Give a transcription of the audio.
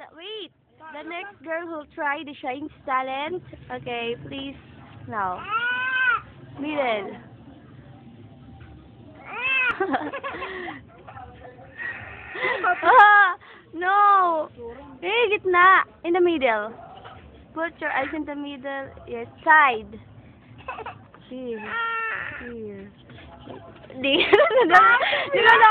the, wait. The next girl who'll try the Shine's talent. Okay, please. Now. Middle. ah, no. Hey, gitna. In the middle. Put your eyes in the middle. Yes, side. Here. Here. Here.